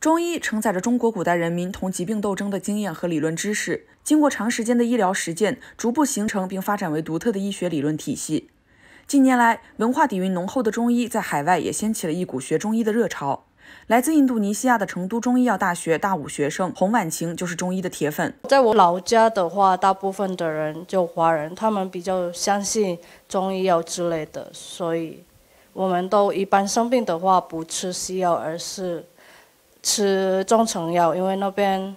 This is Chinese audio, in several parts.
中医承载着中国古代人民同疾病斗争的经验和理论知识，经过长时间的医疗实践，逐步形成并发展为独特的医学理论体系。近年来，文化底蕴浓厚的中医在海外也掀起了一股学中医的热潮。来自印度尼西亚的成都中医药大学大五学生洪婉晴就是中医的铁粉。在我老家的话，大部分的人就华人，他们比较相信中医药之类的，所以我们都一般生病的话不吃西药，而是吃中成药，因为那边。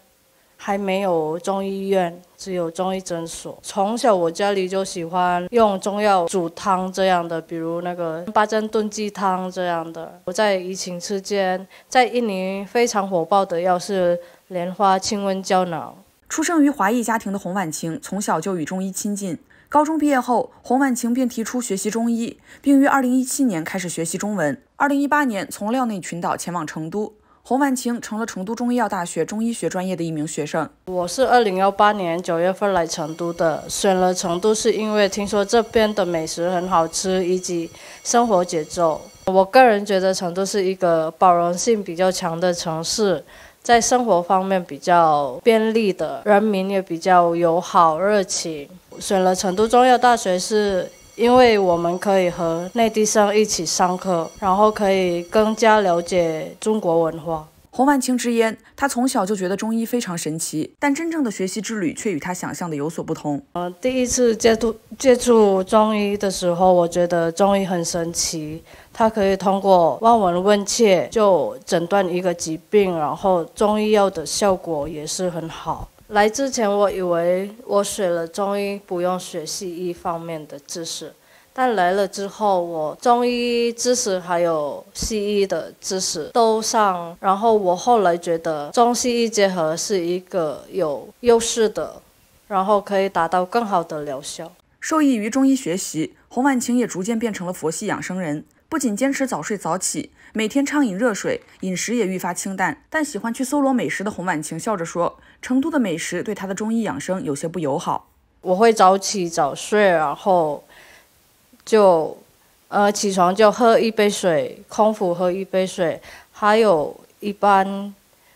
还没有中医院，只有中医诊所。从小我家里就喜欢用中药煮汤这样的，比如那个八珍炖鸡汤这样的。我在疫情期间，在印尼非常火爆的药是莲花清瘟胶囊。出生于华裔家庭的洪婉晴，从小就与中医亲近。高中毕业后，洪婉晴便提出学习中医，并于2017年开始学习中文。2018年从廖内群岛前往成都。洪万清成了成都中医药大学中医学专业的一名学生。我是二零幺八年九月份来成都的，选了成都是因为听说这边的美食很好吃，以及生活节奏。我个人觉得成都是一个包容性比较强的城市，在生活方面比较便利的，人民也比较友好热情。选了成都中医药大学是。因为我们可以和内地生一起上课，然后可以更加了解中国文化。洪万清之烟，他从小就觉得中医非常神奇，但真正的学习之旅却与他想象的有所不同。呃，第一次接触接触中医的时候，我觉得中医很神奇，它可以通过望闻问切就诊断一个疾病，然后中医药的效果也是很好。来之前，我以为我学了中医不用学西医方面的知识，但来了之后，我中医知识还有西医的知识都上，然后我后来觉得中西医结合是一个有优势的，然后可以达到更好的疗效。受益于中医学习，洪万晴也逐渐变成了佛系养生人。不仅坚持早睡早起，每天畅饮热水，饮食也愈发清淡。但喜欢去搜罗美食的洪婉晴笑着说：“成都的美食对她的中医养生有些不友好。”我会早起早睡，然后就呃起床就喝一杯水，空腹喝一杯水。还有一般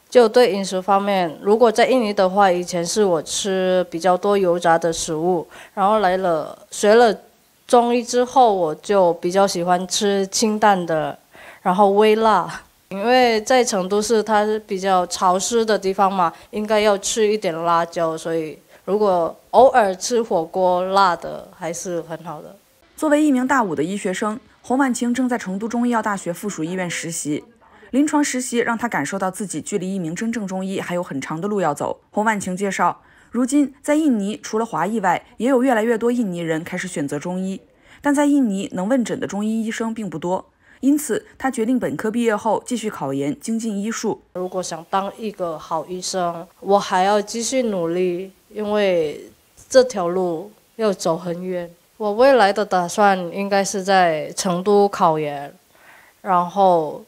就对饮食方面，如果在印尼的话，以前是我吃比较多油炸的食物，然后来了学了。中医之后，我就比较喜欢吃清淡的，然后微辣。因为在成都是它是比较潮湿的地方嘛，应该要吃一点辣椒，所以如果偶尔吃火锅辣的还是很好的。作为一名大五的医学生，洪婉晴正在成都中医药大学附属医院实习。临床实习让他感受到自己距离一名真正中医还有很长的路要走。洪婉晴介绍。如今，在印尼，除了华裔外，也有越来越多印尼人开始选择中医。但在印尼，能问诊的中医医生并不多，因此他决定本科毕业后继续考研，精进医术。如果想当一个好医生，我还要继续努力，因为这条路要走很远。我未来的打算应该是在成都考研，然后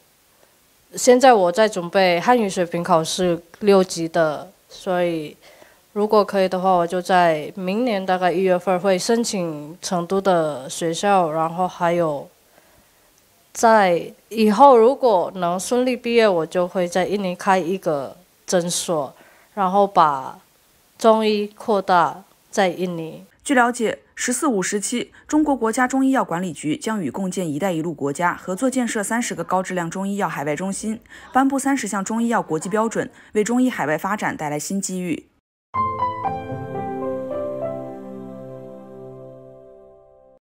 现在我在准备汉语水平考试六级的，所以。如果可以的话，我就在明年大概一月份会申请成都的学校，然后还有在以后如果能顺利毕业，我就会在印尼开一个诊所，然后把中医扩大在印尼。据了解，“十四五”时期，中国国家中医药管理局将与共建“一带一路”国家合作建设三十个高质量中医药海外中心，颁布三十项中医药国际标准，为中医海外发展带来新机遇。You